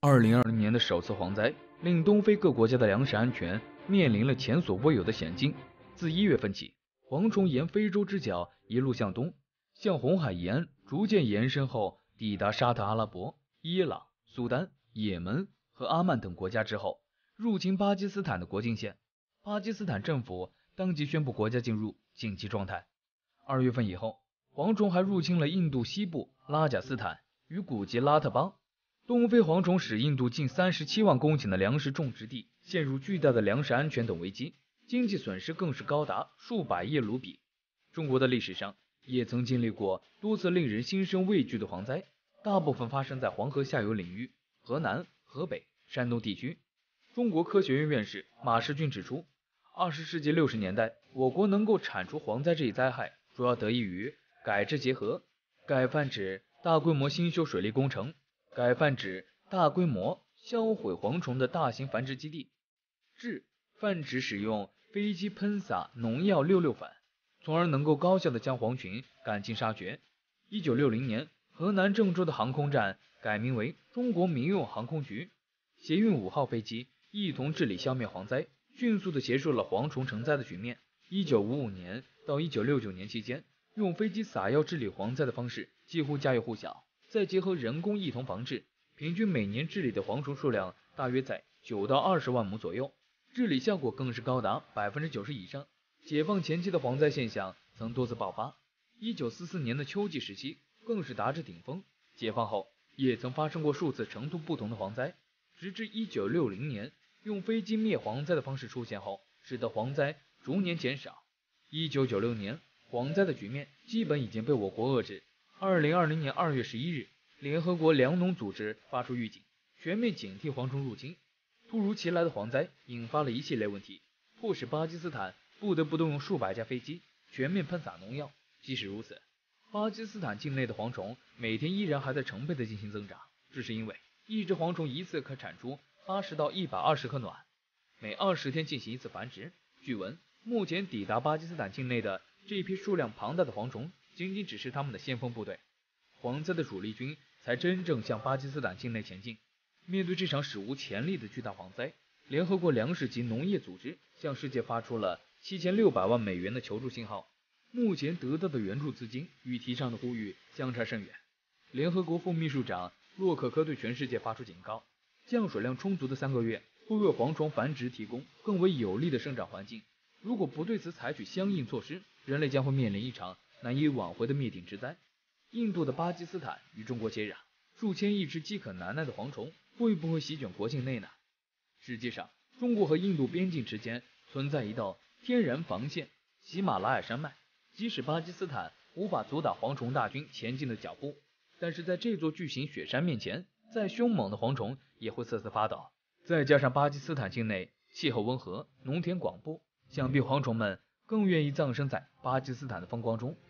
二零二零年的首次蝗灾，令东非各国家的粮食安全面临了前所未有的险境。自一月份起，蝗虫沿非洲之角一路向东，向红海沿逐渐延伸后，抵达沙特阿拉伯、伊朗、苏丹、也门和阿曼等国家之后，入侵巴基斯坦的国境线。巴基斯坦政府当即宣布国家进入紧急状态。二月份以后，蝗虫还入侵了印度西部拉贾斯坦与古吉拉特邦。东非蝗虫使印度近三十七万公顷的粮食种植地陷入巨大的粮食安全等危机，经济损失更是高达数百亿卢比。中国的历史上也曾经历过多次令人心生畏惧的蝗灾，大部分发生在黄河下游领域，河南、河北、山东地区。中国科学院院士马世军指出，二十世纪六十年代，我国能够铲除蝗灾这一灾害，主要得益于改制结合，改泛指大规模新修水利工程。改泛指大规模销毁蝗虫的大型繁殖基地，治泛指使用飞机喷洒农药六六粉，从而能够高效的将蝗群赶尽杀绝。一九六零年，河南郑州的航空站改名为中国民用航空局，协运五号飞机一同治理消灭蝗灾，迅速的结束了蝗虫成灾的局面。一九五五年到一九六九年期间，用飞机撒药治理蝗灾的方式几乎家喻户晓。再结合人工一同防治，平均每年治理的蝗虫数量大约在九到二十万亩左右，治理效果更是高达百分之九十以上。解放前期的蝗灾现象曾多次爆发，一九四四年的秋季时期更是达至顶峰。解放后也曾发生过数次程度不同的蝗灾，直至一九六零年用飞机灭蝗灾的方式出现后，使得蝗灾逐年减少。一九九六年，蝗灾的局面基本已经被我国遏制。二零二零年二月十一日，联合国粮农组织发出预警，全面警惕蝗虫入侵。突如其来的蝗灾引发了一系列问题，迫使巴基斯坦不得不动用数百架飞机全面喷洒农药。即使如此，巴基斯坦境内的蝗虫每天依然还在成倍的进行增长，这是因为一只蝗虫一次可产出八十到一百二十颗卵，每二十天进行一次繁殖。据闻，目前抵达巴基斯坦境内的这批数量庞大的蝗虫。仅仅只是他们的先锋部队，蝗灾的主力军才真正向巴基斯坦境内前进。面对这场史无前例的巨大蝗灾，联合国粮食及农业组织向世界发出了七千六百万美元的求助信号。目前得到的援助资金与提倡的呼吁相差甚远。联合国副秘书长洛可可对全世界发出警告：降水量充足的三个月会为蝗虫繁殖提供更为有利的生长环境。如果不对此采取相应措施，人类将会面临一场。难以挽回的灭顶之灾。印度的巴基斯坦与中国接壤，数千亿只饥渴难耐的蝗虫会不会席卷国境内呢？实际上，中国和印度边境之间存在一道天然防线——喜马拉雅山脉。即使巴基斯坦无法阻挡蝗虫大军前进的脚步，但是在这座巨型雪山面前，再凶猛的蝗虫也会瑟瑟发抖。再加上巴基斯坦境内气候温和，农田广布，想必蝗虫们更愿意葬身在巴基斯坦的风光中。